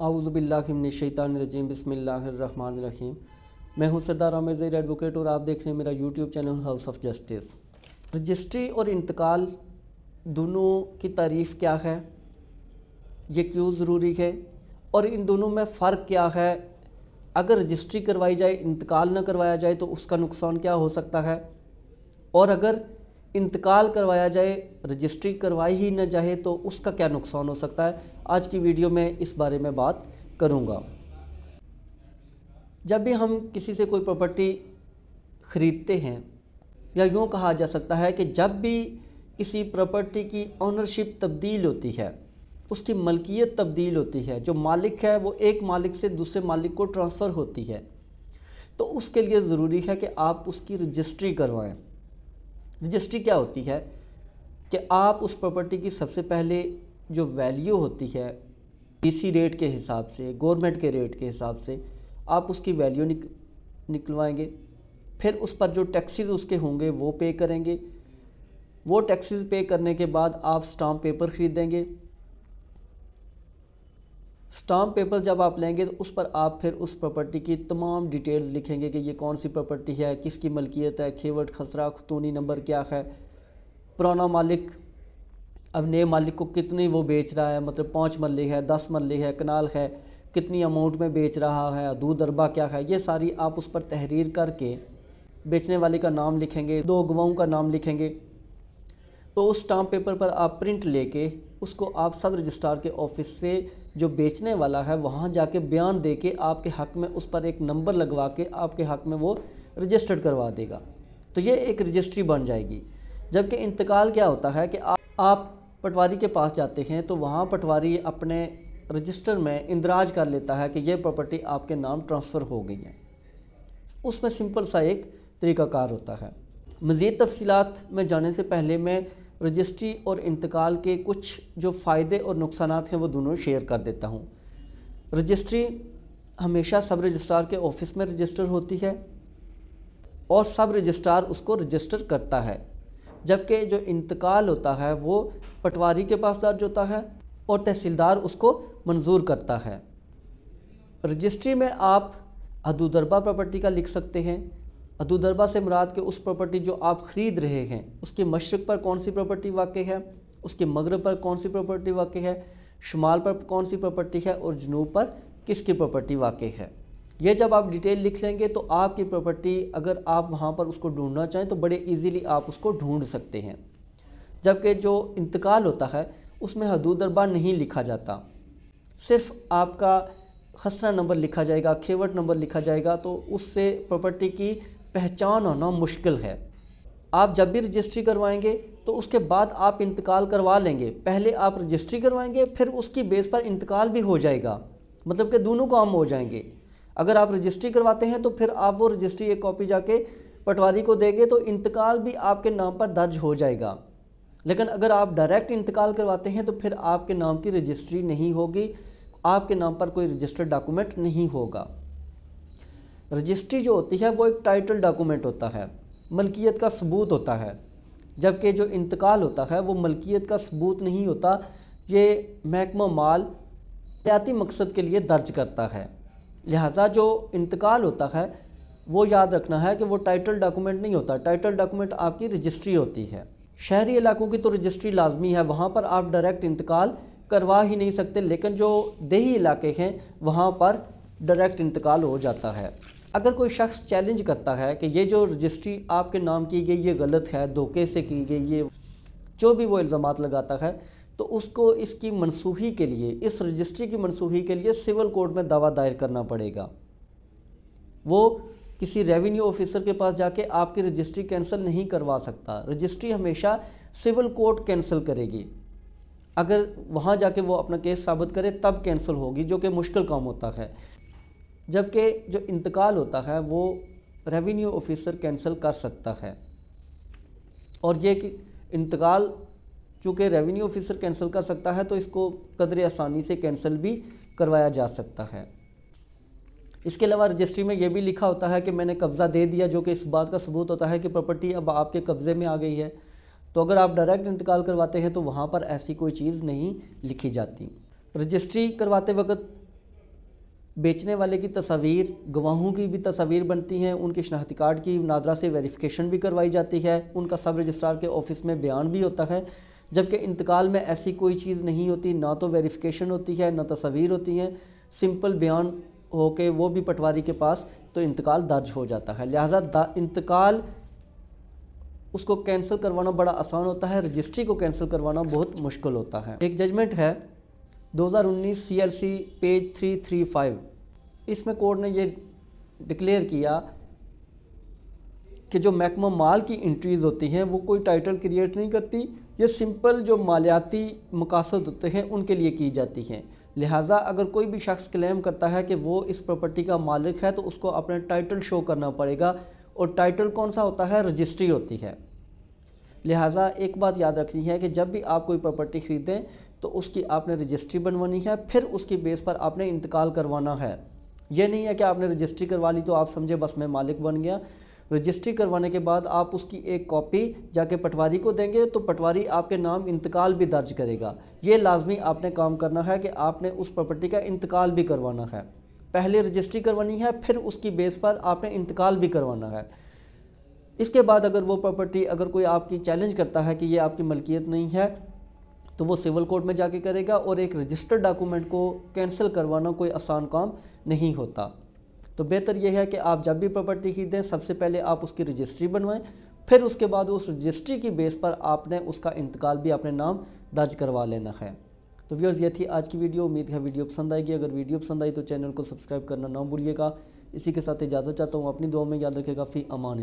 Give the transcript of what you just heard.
आउज़बिल्लिमिनशैतानरजीम बिस्मिल्लाहिर्रहमानिर्रहीम। मैं हूँ सरदार आमिर ज़ैर एडवोकेट और आप देख रहे हैं मेरा YouTube channel House of Justice registry और इंतकाल दोनों की तारीफ़ क्या है? ये क्यों ज़रूरी है? और इन दोनों में फ़र्क क्या है? अगर रजिस्ट्री करवाई जाए, इंतकाल ना करवाया जाए तो उसका नुकसान क्या हो सकता है? और अगर इंतकाल करवाया जाए, रजिस्ट्री करवाई ही न जाए तो उसका क्या नुकसान हो सकता है? आज की वीडियो में इस बारे में बात करूँगा। जब भी हम किसी से कोई प्रॉपर्टी ख़रीदते हैं, या यूँ कहा जा सकता है कि जब भी किसी प्रॉपर्टी की ऑनरशिप तब्दील होती है, उसकी मलकियत तब्दील होती है, जो मालिक है वो एक मालिक से दूसरे मालिक को ट्रांसफ़र होती है तो उसके लिए ज़रूरी है कि आप उसकी रजिस्ट्री करवाएँ। रजिस्ट्री क्या होती है कि आप उस प्रॉपर्टी की सबसे पहले जो वैल्यू होती है इसी रेट के हिसाब से गवर्नमेंट के रेट के हिसाब से आप उसकी वैल्यू निक, निकलवाएँगे। फिर उस पर जो टैक्सेस उसके होंगे वो पे करेंगे। वो टैक्सेस पे करने के बाद आप स्टाम्प पेपर ख़रीदेंगे। स्टाम्प पेपर जब आप लेंगे तो उस पर आप फिर उस प्रॉपर्टी की तमाम डिटेल्स लिखेंगे कि ये कौन सी प्रॉपर्टी है, किसकी मलकियत है खेवट खसरा, खतूनी नंबर क्या है, पुराना मालिक, अब नए मालिक को कितनी वो बेच रहा है मतलब पाँच मल्ली है, दस मल्ली है, कनाल है, कितनी अमाउंट में बेच रहा है दूध अरबा क्या है, ये सारी आप उस पर तहरीर करके बेचने वाले का नाम लिखेंगे, दो गवाओं का नाम लिखेंगे। तो उस स्टाम्प पेपर पर आप प्रिंट लेके उसको आप सब रजिस्ट्रार के ऑफ़िस से जो बेचने वाला है वहाँ जाके बयान दे के आपके हक में उस पर एक नंबर लगवा के आपके हक में वो रजिस्टर्ड करवा देगा। तो ये एक रजिस्ट्री बन जाएगी। जबकि इंतकाल क्या होता है कि आप, आप पटवारी के पास जाते हैं तो वहाँ पटवारी अपने रजिस्टर में इंदराज कर लेता है कि ये प्रॉपर्टी आपके नाम ट्रांसफ़र हो गई है। उसमें सिंपल सा एक तरीक़ाकार होता है। मज़ीद तफसीत में जाने से पहले मैं रजिस्ट्री और इंतकाल के कुछ जो फ़ायदे और नुकसान हैं वो दोनों शेयर कर देता हूँ। रजिस्ट्री हमेशा सब रजिस्ट्रार के ऑफ़िस में रजिस्टर होती है और सब रजिस्ट्रार उसको रजिस्टर करता है, जबकि जो इंतकाल होता है वो पटवारी के पास दर्ज होता है और तहसीलदार उसको मंजूर करता है। रजिस्ट्री में आप हदूदरबा प्रॉपर्टी का लिख सकते हैं अदूदरबा से मुराद के उस प्रॉपर्टी जो आप ख़रीद रहे हैं, उसके मशरक़ पर कौन सी प्रॉपर्टी वाक़ है, उसके मगरब पर कौन सी प्रॉपर्टी वाक़ है, शुमाल पर कौन सी प्रॉपर्टी है और जनूब पर किसकी प्रॉपर्टी वाक़ है? ये जब आप डिटेल लिख लेंगे तो आपकी प्रॉपर्टी अगर आप वहाँ पर उसको ढूंढना चाहें तो बड़े ईजीली आप उसको ढूंढ सकते हैं। जबकि जो इंतकाल होता है, उसमें हदूद अरबा नहीं लिखा जाता। सिर्फ़ आपका खसरा नंबर लिखा जाएगा खेवट नंबर लिखा जाएगा तो उससे प्रॉपर्टी की पहचान होना मुश्किल है। आप जब भी रजिस्ट्री करवाएँगे तो उसके बाद आप इंतकाल करवा लेंगे। पहले आप रजिस्ट्री करवाएँगे, फिर उसकी बेस पर इंतकाल भी हो जाएगा। मतलब कि दोनों काम हो जाएँगे। अगर आप रजिस्ट्री करवाते हैं तो फिर आप वो रजिस्ट्री एक कॉपी जाके पटवारी को देंगे तो इंतकाल भी आपके नाम पर दर्ज हो जाएगा। लेकिन अगर आप डायरेक्ट इंतकाल करवाते हैं तो फिर आपके नाम की रजिस्ट्री नहीं होगी। आपके नाम पर कोई रजिस्टर्ड डॉक्यूमेंट नहीं होगा। रजिस्ट्री जो होती है, वो एक टाइटल डॉक्यूमेंट होता है, मलकियत का सबूत होता है। जबकि जो इंतकाल होता है, वो मलकियत का सबूत नहीं होता, ये महकमा माल हयाती मकसद के लिए दर्ज करता है। लिहाजा जो इंतकाल होता है, वो याद रखना है कि वो टाइटल डॉक्यूमेंट नहीं होता। टाइटल डॉक्यूमेंट आपकी रजिस्ट्री होती है। शहरी इलाकों की तो रजिस्ट्री लाजमी है, वहाँ पर आप डायरेक्ट इंतकाल करवा ही नहीं सकते, लेकिन जो देही इलाके हैं, वहाँ पर डायरेक्ट इंतकाल हो जाता है। अगर कोई शख्स चैलेंज करता है कि ये जो रजिस्ट्री आपके नाम की गई, ये गलत है, धोखे से की गई, ये जो भी वो इल्ज़ाम लगाता है तो उसको इसकी मनसूखी के लिए, इस रजिस्ट्री की मनसूखी के लिए सिविल कोर्ट में दावा दायर करना पड़ेगा। वो किसी रेवेन्यू ऑफिसर के पास जाके आपकी रजिस्ट्री कैंसिल नहीं करवा सकता। रजिस्ट्री हमेशा सिविल कोर्ट कैंसिल करेगी। अगर वहाँ जाके वो अपना केस साबित करे, तब कैंसिल होगी, जो कि मुश्किल काम होता है। जबकि जो इंतकाल होता है, वो रेवेन्यू ऑफिसर कैंसिल कर सकता है। और ये कि इंतकाल चूँकि रेवेन्यू ऑफिसर कैंसिल कर सकता है तो इसको कदर आसानी से कैंसिल भी करवाया जा सकता है। इसके अलावा रजिस्ट्री में यह भी लिखा होता है कि मैंने कब्ज़ा दे दिया, जो कि इस बात का सबूत होता है कि प्रॉपर्टी अब आपके कब्ज़े में आ गई है। तो अगर आप डायरेक्ट इंतकाल करवाते हैं तो वहाँ पर ऐसी कोई चीज़ नहीं लिखी जाती। रजिस्ट्री करवाते वक्त बेचने वाले की तस्वीर, गवाहों की भी तस्वीर बनती हैं, उनके शनाख्ती कार्ड की नादरा से वेरिफिकेशन भी करवाई जाती है, उनका सब रजिस्ट्रार के ऑफ़िस में बयान भी होता है, जबकि इंतकाल में ऐसी कोई चीज़ नहीं होती, ना तो वेरिफिकेशन होती है, ना तस्वीर होती हैं सिंपल बयान होके वो भी पटवारी के पास तो इंतकाल दर्ज हो जाता है। लिहाजा इंतकाल उसको कैंसिल करवाना बड़ा आसान होता है रजिस्ट्री को कैंसिल करवाना बहुत मुश्किल होता है। एक जजमेंट है 2019 सीएलसी पेज 335 इसमें कोर्ट ने ये डिक्लेयर किया कि जो मैकमम माल की इंट्रीज होती हैं, वो कोई टाइटल क्रिएट नहीं करती, ये सिंपल जो मालियाती मकासद होते हैं, उनके लिए की जाती हैं। लिहाजा अगर कोई भी शख्स क्लेम करता है कि वो इस प्रॉपर्टी का मालिक है तो उसको अपना टाइटल शो करना पड़ेगा, और टाइटल कौन सा होता है? रजिस्ट्री होती है। लिहाजा एक बात याद रखनी है कि जब भी आप कोई प्रॉपर्टी ख़रीदें तो उसकी आपने रजिस्ट्री बनवानी है, फिर उसकी बेस पर आपने इंतकाल करवाना है। यह नहीं है कि आपने रजिस्ट्री करवा ली तो आप समझे, बस मैं मालिक बन गया। रजिस्ट्री करवाने के बाद आप उसकी एक कॉपी जाके पटवारी को देंगे तो पटवारी आपके नाम इंतकाल भी दर्ज करेगा। ये लाजमी आपने काम करना है कि आपने उस प्रॉपर्टी का इंतकाल भी करवाना है। पहले रजिस्ट्री करवानी है, फिर उसकी बेस पर आपने इंतकाल भी करवाना है। इसके बाद अगर वो प्रॉपर्टी अगर कोई आपकी चैलेंज करता है कि ये आपकी मलकियत नहीं है तो वो सिविल कोर्ट में जाके करेगा और एक रजिस्टर्ड डॉक्यूमेंट को कैंसिल करवाना कोई आसान काम नहीं होता। तो बेहतर यह है कि आप जब भी प्रॉपर्टी खरीदें, सबसे पहले आप उसकी रजिस्ट्री बनवाएँ, फिर उसके बाद उस रजिस्ट्री की बेस पर आपने उसका इंतकाल भी अपने नाम दर्ज करवा लेना है। तो व्यूअर्स, ये थी आज की वीडियो। उम्मीद है वीडियो पसंद आएगी। अगर वीडियो पसंद आई तो चैनल को सब्सक्राइब करना ना भूलिएगा। इसी के साथ इजाज़त चाहता हूँ। अपनी दुआ में याद रखेगा। फ़ी अमान